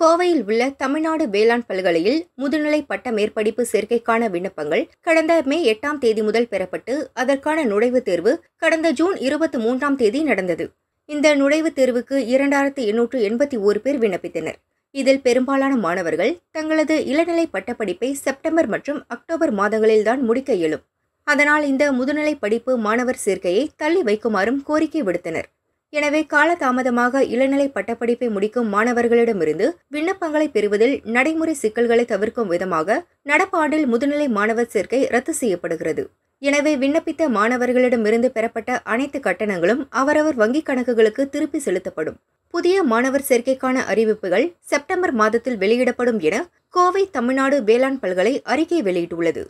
கோவையில் உள்ள தமிழ்நாடு வேளாண் பல்கலையில் முதுநிலை பட்ட மேற்படிப்பு சேர்க்கைக்கான விண்ணப்பங்கள் கடந்த மே எட்டாம் தேதி முதல் பெறப்பட்டு அதற்கான நுழைவுத் தேர்வு கடந்த ஜூன் இருபத்தி மூன்றாம் தேதி நடந்தது. இந்த நுழைவுத் தேர்வுக்கு இரண்டாயிரத்து எண்ணூற்று எண்பத்தி ஓரு பேர் விண்ணப்பித்தனர். இதில் பெரும்பாலான மாணவர்கள் தங்களது இளநிலை பட்டப்படிப்பை செப்டம்பர் மற்றும் அக்டோபர் மாதங்களில்தான் முடிக்க இயலும். அதனால் இந்த முதுநிலை படிப்பு மாணவர் சேர்க்கையை தள்ளி வைக்குமாறும் கோரிக்கை விடுத்தனர். எனவே காலதாமதமாக இளநிலை பட்டப்படிப்பை முடிக்கும் மாணவர்களிடமிருந்து விண்ணப்பங்களை பெறுவதில் நடைமுறை சிக்கல்களை தவிர்க்கும் விதமாக நடப்பாண்டில் முதுநிலை மாணவர் சேர்க்கை ரத்து செய்யப்படுகிறது. எனவே விண்ணப்பித்த மாணவர்களிடமிருந்து பெறப்பட்ட அனைத்து கட்டணங்களும் அவரவர் வங்கிக் கணக்குகளுக்கு திருப்பி செலுத்தப்படும். புதிய மாணவர் சேர்க்கைக்கான அறிவிப்புகள் செப்டம்பர் மாதத்தில் வெளியிடப்படும் என கோவை தமிழ்நாடு வேளாண் பல்கலை அறிக்கை வெளியிட்டுள்ளது.